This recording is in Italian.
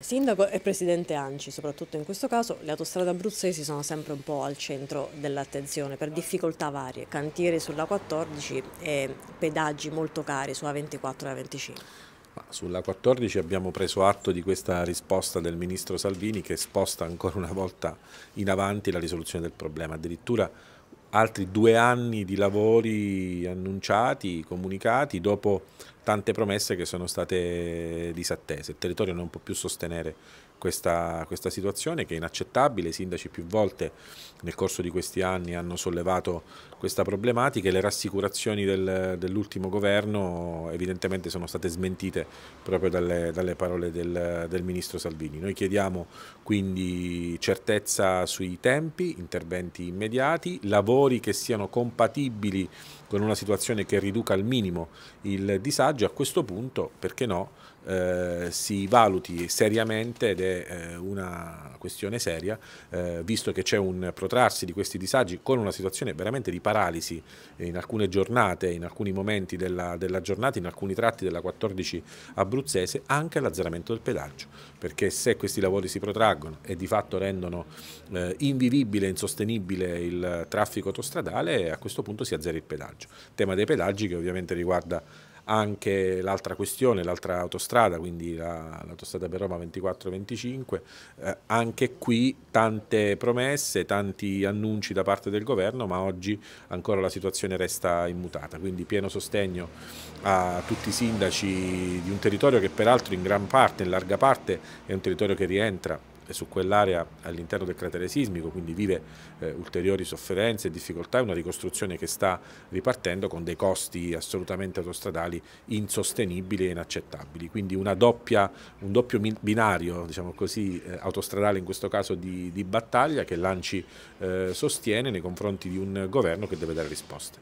Sindaco e presidente Anci, soprattutto in questo caso, le autostrade abruzzesi sono sempre un po' al centro dell'attenzione per difficoltà varie, cantieri sulla 14 e pedaggi molto cari su A24 e A25. Sulla 14 abbiamo preso atto di questa risposta del Ministro Salvini che sposta ancora una volta in avanti la risoluzione del problema, addirittura altri due anni di lavori annunciati, comunicati, dopo tante promesse che sono state disattese. Il territorio non può più sostenere questa, questa, situazione che è inaccettabile, i sindaci più volte nel corso di questi anni hanno sollevato questa problematica e le rassicurazioni del, dell'ultimo governo evidentemente sono state smentite proprio dalle, dalle parole del, del, Ministro Salvini. Noi chiediamo quindi certezza sui tempi, interventi immediati, lavori che siano compatibili con una situazione che riduca al minimo il disagio, a questo punto, perché no, eh, si valuti seriamente ed è eh, una questione seria, eh, visto che c'è un protrarsi di questi disagi con una situazione veramente di paralisi in alcune giornate, in alcuni momenti della, della giornata, in alcuni tratti della 14 abruzzese, anche l'azzeramento del pedaggio, perché se questi lavori si protraggono e di fatto rendono eh, invivibile e insostenibile il traffico autostradale, a questo punto si azzera il pedaggio. Tema dei pedaggi che ovviamente riguarda anche l'altra questione, l'altra autostrada, quindi l'autostrada la, per Roma 24-25, eh, anche qui tante promesse, tanti annunci da parte del governo, ma oggi ancora la situazione resta immutata, quindi pieno sostegno a tutti i sindaci di un territorio che peraltro in gran parte, in larga parte, è un territorio che rientra su quell'area all'interno del cratere sismico, quindi vive eh, ulteriori sofferenze e difficoltà, è una ricostruzione che sta ripartendo con dei costi assolutamente autostradali insostenibili e inaccettabili, quindi doppia, un doppio binario diciamo così, eh, autostradale in questo caso di, di battaglia che l'Anci eh, sostiene nei confronti di un governo che deve dare risposte.